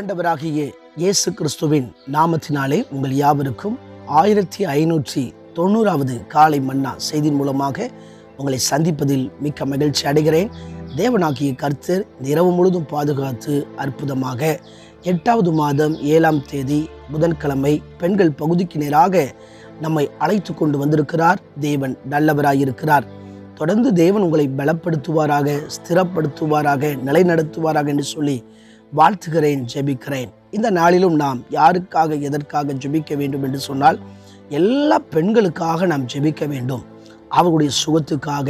ஆண்டவராகிய இயேசு கிறிஸ்துவின் நாமத்தினாலே உங்கள் யாவருக்கும் ஆயிரத்தி ஐநூற்றி தொண்ணூறாவது காலை மன்னா செய்தியின் மூலமாக உங்களை சந்திப்பதில் மிக்க மகிழ்ச்சி அடைகிறேன். தேவனாகிய கர்த்தர் இரவு முழுதும் பாதுகாத்து அற்புதமாக எட்டாவது மாதம் ஏழாம் தேதி புதன்கிழமை பெண்கள் பகுதிக்கு நேராக நம்மை அழைத்து கொண்டு வந்திருக்கிறார். தேவன் நல்லவராயிருக்கிறார். தொடர்ந்து தேவன் உங்களை பலப்படுத்துவாராக ஸ்திரப்படுத்துவாராக நிலைநடத்துவாராக என்று சொல்லி வாழ்த்துகிறேன் ஜெபிக்கிறேன். இந்த நாளிலும் நாம் யாருக்காக எதற்காக ஜெபிக்க வேண்டும் என்று சொன்னால் எல்லா பெண்களுக்காக நாம் ஜெபிக்க வேண்டும். அவர்களுடைய சுகத்துக்காக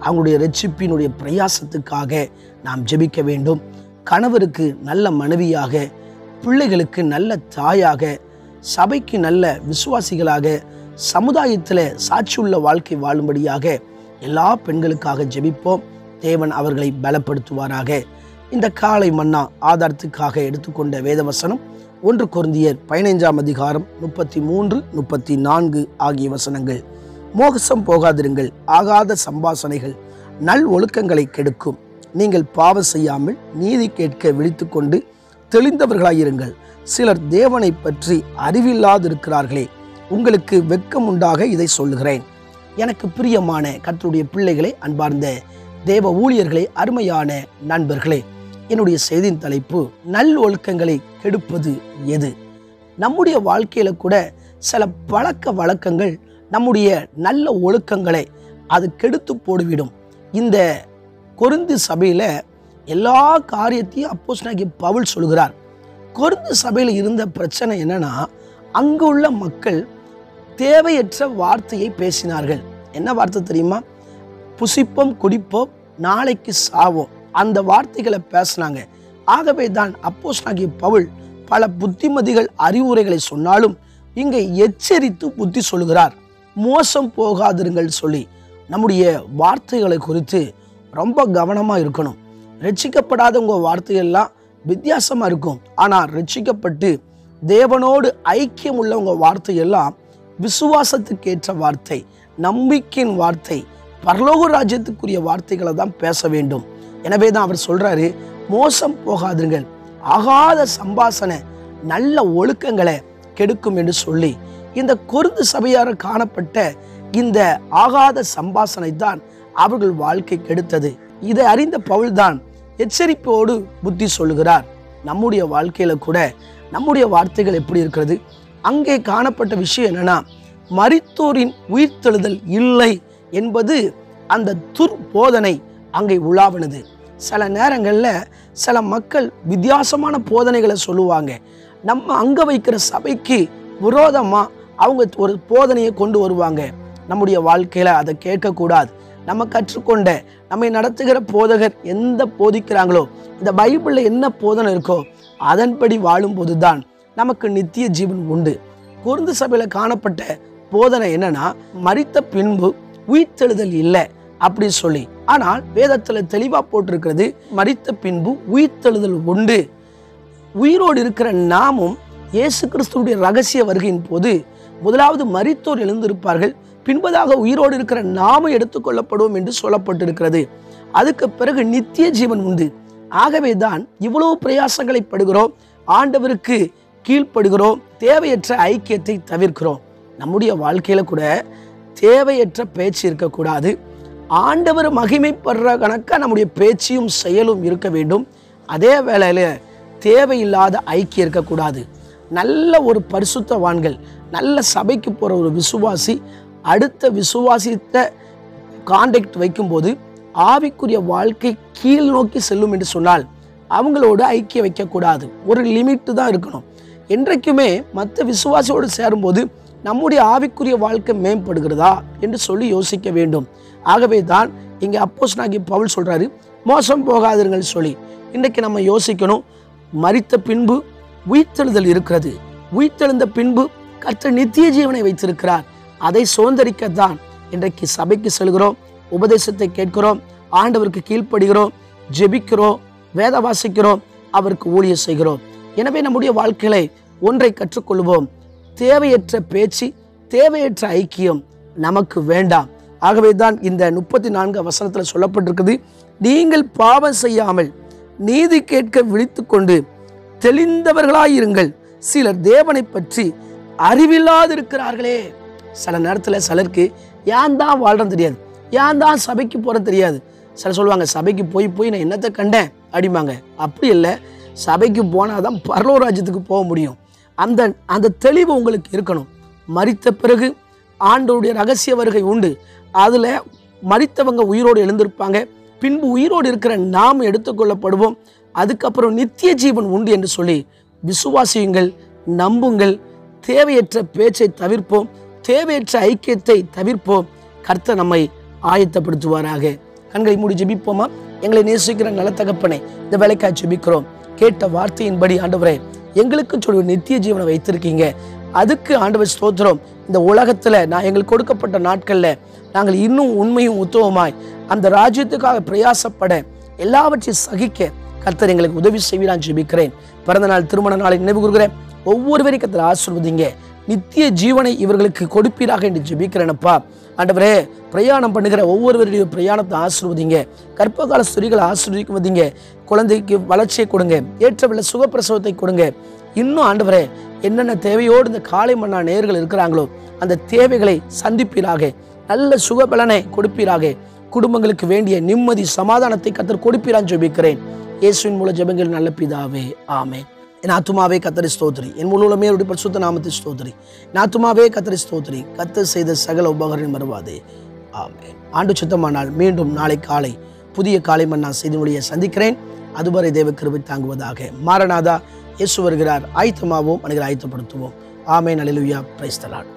அவங்களுடைய ரட்சிப்பினுடைய பிரயாசத்துக்காக நாம் ஜெபிக்க வேண்டும். கணவருக்கு நல்ல மனைவியாக பிள்ளைகளுக்கு நல்ல தாயாக சபைக்கு நல்ல விசுவாசிகளாக சமுதாயத்தில் சாட்சியுள்ள வாழ்க்கை வாழும்படியாக எல்லா பெண்களுக்காக ஜெபிப்போம். தேவன் அவர்களை பலப்படுத்துவாராக. இந்த காலை மன்னா ஆதாரத்துக்காக எடுத்துக்கொண்ட வேதவசனம் ஒன்று குருந்தியர் பதினைஞ்சாம் அதிகாரம் முப்பத்தி மூன்று முப்பத்தி நான்கு ஆகிய வசனங்கள். மோகசம் போகாதிருங்கள் ஆகாத சம்பாசனைகள் நல் ஒழுக்கங்களை கெடுக்கும். நீங்கள் பாவம் செய்யாமல் நீதி கேட்க விழித்துக்கொண்டு தெளிந்தவர்களாயிருங்கள். சிலர் தேவனை பற்றி அறிவில்லாதிருக்கிறார்களே உங்களுக்கு வெட்கம் உண்டாக இதை சொல்லுகிறேன். எனக்கு பிரியமான கற்றுடைய பிள்ளைகளே அன்பார்ந்த தேவ ஊழியர்களே அருமையான நண்பர்களே என்னுடைய செய்தியின் தலைப்பு நல் ஒழுக்கங்களை கெடுப்பது எது? நம்முடைய வாழ்க்கையில் கூட சில பழக்க வழக்கங்கள் நம்முடைய நல்ல ஒழுக்கங்களை அது கெடுத்து போடுவிடும். இந்த கொருந்து சபையில் எல்லா காரியத்தையும் அப்போஸ்தலனாகிய பவுல் சொல்கிறார் கொருந்து சபையில் இருந்த பிரச்சனை என்னன்னா அங்கு உள்ள மக்கள் தேவையற்ற வார்த்தையை பேசினார்கள். என்ன வார்த்தை தெரியுமா? புசிப்போம் குடிப்போம் நாளைக்கு சாவோம். அந்த வார்த்தைகளை பேசினாங்க. ஆகவே தான் அப்போஸ் ஆகிய பவுல் பல புத்திமதிகள் அறிவுரைகளை சொன்னாலும் இங்கே எச்சரித்து புத்தி சொல்கிறார் மோசம் போகாதிருங்கள் சொல்லி நம்முடைய வார்த்தைகளை குறித்து ரொம்ப கவனமாக இருக்கணும். ரட்சிக்கப்படாத உங்கள் வார்த்தைகள்லாம் வித்தியாசமாக இருக்கும். ஆனால் ரட்சிக்கப்பட்டு தேவனோடு ஐக்கியம் உள்ள உங்கள் வார்த்தையெல்லாம் விசுவாசத்துக்கு ஏற்ற வார்த்தை நம்பிக்கையின் வார்த்தை பரலோக ராஜ்யத்துக்குரிய வார்த்தைகளை தான் பேச வேண்டும். எனவே தான் அவர் சொல்கிறாரு மோசம் போகாதுங்கள் ஆகாத சம்பாசனை நல்ல ஒழுக்கங்களை கெடுக்கும் என்று சொல்லி. இந்த கொருந்து சபையார காணப்பட்ட இந்த ஆகாத சம்பாசனை தான் அவர்கள் வாழ்க்கை கெடுத்தது. இதை அறிந்த பவுல்தான் எச்சரிப்போடு புத்தி சொல்லுகிறார். நம்முடைய வாழ்க்கையில கூட நம்முடைய வார்த்தைகள் எப்படி இருக்கிறது? அங்கே காணப்பட்ட விஷயம் என்னன்னா மரித்தோரின் உயிர்த்தெழுதல் இல்லை என்பது அந்த துர் போதனை அங்கே உலாவினது. சில நேரங்களில் சில மக்கள் வித்தியாசமான போதனைகளை சொல்லுவாங்க. நம்ம அங்கே வைக்கிற சபைக்கு விரோதமாக அவங்க ஒரு போதனையை கொண்டு வருவாங்க. நம்முடைய வாழ்க்கையில் அதை கேட்கக்கூடாது. நம்ம கற்றுக்கொண்ட நம்மை நடத்துகிற போதகர் எந்த போதிக்கிறாங்களோ இந்த பைபிளில் என்ன போதனை இருக்கோ அதன்படி வாழும்போது தான் நமக்கு நித்திய ஜீவன் உண்டு. குருந்து சபையில் காணப்பட்ட போதனை என்னன்னா மறித்த பின்பு உயிர்த்தெழுதல் இல்லை. அப்படி சொல்லி. ஆனால் வேதத்தில் தெளிவாக போட்டிருக்கிறது மறித்த பின்பு உயிர்த்தெழுதல் உண்டு. உயிரோடு இருக்கிற நாமும் இயேசு கிறிஸ்துவுடைய ரகசிய வருகையின் போது முதலாவது மறித்தோர் எழுந்திருப்பார்கள். பின்பதாக உயிரோடு இருக்கிற நாமும் எடுத்துக்கொள்ளப்படுவோம் என்று சொல்லப்பட்டிருக்கிறது. அதுக்கு பிறகு நித்திய ஜீவன் உண்டு. ஆகவே தான் இவ்வளவு பிரயாசங்களை படுகிறோம். ஆண்டவருக்கு கீழ்ப்படுகிறோம். தேவையற்ற ஐக்கியத்தை தவிர்க்கிறோம். நம்முடைய வாழ்க்கையில் கூட தேவையற்ற பேச்சு இருக்கக்கூடாது. ஆண்டவர் மகிமைப்படுற கணக்காக நம்முடைய பேச்சியும் செயலும் இருக்க வேண்டும். அதே வேளையில் தேவையில்லாத ஐக்கியம் இருக்கக்கூடாது. நல்ல ஒரு பரிசுத்தவான்கள் நல்ல சபைக்கு போகிற ஒரு விசுவாசி அடுத்த விசுவாசித்த கான்டாக்ட் வைக்கும்போது ஆவிக்குரிய வாழ்க்கை கீழ் நோக்கி செல்லும் என்று சொன்னால் அவங்களோட ஐக்கியம் வைக்கக்கூடாது. ஒரு லிமிட்டு தான் இருக்கணும். என்றைக்குமே மற்ற விசுவாசியோடு சேரும்போது நம்முடைய ஆவிக்குரிய வாழ்க்கை மேம்படுகிறதா என்று சொல்லி யோசிக்க வேண்டும். ஆகவே தான் இங்கே அப்போஸ் நாகி பவுல் சொல்றாரு மோசம் போகாதீர்கள் சொல்லி. இன்றைக்கு நம்ம யோசிக்கணும் மறித்த பின்பு உயிர்த்தெழுதல் இருக்கிறது. உயிர்த்தெழுந்த பின்பு கற்ற நித்திய ஜீவனை வைத்திருக்கிறார். அதை சுதந்திரிக்கத்தான் இன்றைக்கு சபைக்கு செல்கிறோம் உபதேசத்தை கேட்கிறோம் ஆண்டவருக்கு கீழ்ப்படுகிறோம் ஜெபிக்கிறோம் வேத வாசிக்கிறோம் அவருக்கு ஊழியம் செய்கிறோம். எனவே நம்முடைய வாழ்க்கையில ஒன்றை கற்றுக்கொள்வோம். தேவையற்ற பேச்சு தேவையற்ற ஐக்கியம் நமக்கு வேண்டாம். ஆகவே தான் இந்த முப்பத்தி நான்கு வசனத்தில் சொல்லப்பட்டிருக்குது நீங்கள் பாவம் செய்யாமல் நீதி கேட்க விழித்துக்கொண்டு தெளிந்தவர்களாயிருங்கள். சிலர் தேவனை பற்றி அறிவில்லாதிருக்கிறார்களே. சில நேரத்தில் சிலருக்கு ஏன் தான் வாழ்றது தெரியாது. ஏன் தான் சபைக்கு போகிறது தெரியாது? சிலர் சொல்லுவாங்க சபைக்கு போய் போய் நான் என்னத்தை கண்டேன்? அப்படிம்பாங்க. அப்படி இல்லை சபைக்கு போனால் தான் பரலோ ராஜ்யத்துக்கு போக முடியும். அந்த அந்த தெளிவு உங்களுக்கு இருக்கணும். மறித்த பிறகு ஆண்டோடைய ரகசிய வருகை உண்டு. அதில் மறித்தவங்க உயிரோடு எழுந்திருப்பாங்க. பின்பு உயிரோடு இருக்கிற நாம் எடுத்துக்கொள்ளப்படுவோம். அதுக்கப்புறம் நித்திய ஜீவன் உண்டு என்று சொல்லி விசுவாசியுங்கள் நம்புங்கள். தேவையற்ற பேச்சை தவிர்ப்போம். தேவையற்ற ஐக்கியத்தை தவிர்ப்போம். கர்த்தர் நம்மை ஆயத்தப்படுத்துவாராக. கண்களை மூடி ஜெபிப்போமா? எங்களை நேசிக்கிற நல்ல இந்த வேலைக்காய் ஜெபிக்கிறோம். கேட்ட வார்த்தையின்படி ஆண்டவரே எங்களுக்கும் சொல்லி ஒரு நித்திய ஜீவனை வைத்திருக்கீங்க. அதுக்கு ஆண்டவர் ஸ்தோத்திரம். இந்த உலகத்தில் நான் எங்களுக்கு கொடுக்கப்பட்ட நாட்களில் நாங்கள் இன்னும் உண்மையும் உத்தவமாய் அந்த ராஜ்யத்துக்காக பிரயாசப்பட எல்லாவற்றையும் சகிக்க கர்த்தர் எங்களுக்கு உதவி செய்வீரான் ஜெபிக்கிறேன். பிறந்த நாள் திருமண நாளை நினைவு கூறுகிறேன். ஒவ்வொருவரையும் கத்தர் ஆசிர்வதிங்க. நித்திய ஜீவனை இவர்களுக்கு கொடுப்பீராக என்று ஜெபிக்கிறேனப்பா. ஆண்டவரே பிரயாணம் பண்ணுகிற ஒவ்வொருவருடைய பிரயாணத்தை ஆசிர்வதிங்க. கர்ப்பகால ஸ்திரீகளை ஆசிர்வதிங்க குழந்தைக்கு வளர்ச்சியை கொடுங்க. ஏற்றவில்லை சுகப்பிரசவத்தை கொடுங்க. இன்னும் ஆண்டவரே என்னென்ன தேவையோடு இந்த காலை மன்னா நேர்கள் இருக்கிறாங்களோ அந்த தேவைகளை சந்திப்பீராக. நல்ல சுகபலனை கொடுப்பீராக. குடும்பங்களுக்கு வேண்டிய நிம்மதி சமாதானத்தை கத்தர் கொடுப்பீரான்னு ஜெபிக்கிறேன். இயேசுவின் மூல ஜெபங்கள் நல்ல பிதாவே. ஆமே என் ஆத்துமாவே கத்தரி ஸ்தோத்திரி. என் முழுமே அவருடைய பரிசுத்த நாமத்தை ஸ்தோத்திரி. என் ஆத்துமாவே கத்தரி ஸ்தோத்திரி. கத்து செய்த சகல உபகரணம் மறுவாதே ஆமே ஆண்டு சுத்தமானால் மீண்டும் நாளை காலை புதிய காலை மன்னா செய்தி சந்திக்கிறேன். அதுவரை தேவ கிருபை தாங்குவதாக. மாரநாதா இயேசு வருகிறார். ஆயத்தமாவோம் அனைவரை ஆயத்தப்படுத்துவோம். ஆமே நலிலுயா பிரைஸ்தலான்